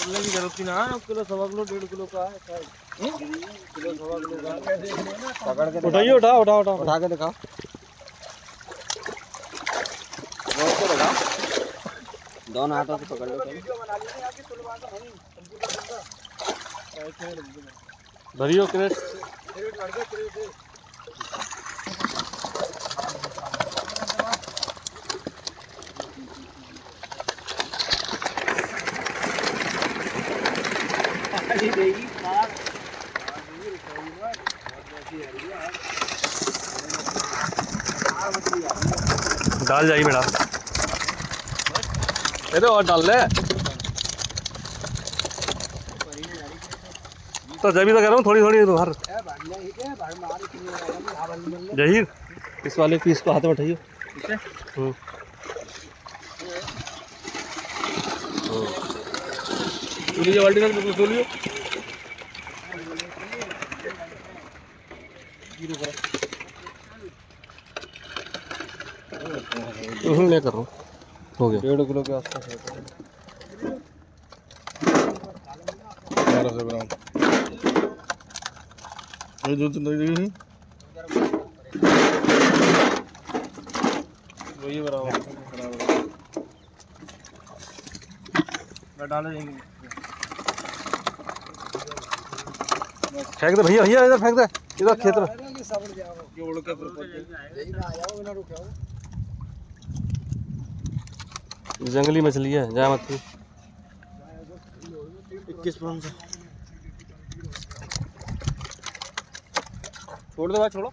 बोलने की ज़रूरत ही ना है किलो सवा किलो डेढ़ किलो का है किलो सवा किलो का पकड़ के उठाइए उठा उठा उठा उठा के दिखाओ दिखाओ दोनों हाथों से पकड़ लो भरियो क्रेट। डाल जाइए मैडम ये तो और डाल ले। तो जब भी तो कह रहा हूँ थोड़ी थोड़ी बाहर जहीर इस वाले पीस को हाथ में उठाइए खोलिए बाल्टी में बिल्कुल हम्म, मैं कर रहा हूँ। हो गया। डेढ़ किलो के आसपास बारह सौ ग्राम। ये दूध नहीं वही बराबर। बराबर मैं डाले फेंक दे भैया भैया इधर फेंक दे। इधर खेत में। जंगली मछली है जाए मत। इक्कीस छोड़ दे भाई छोड़ो।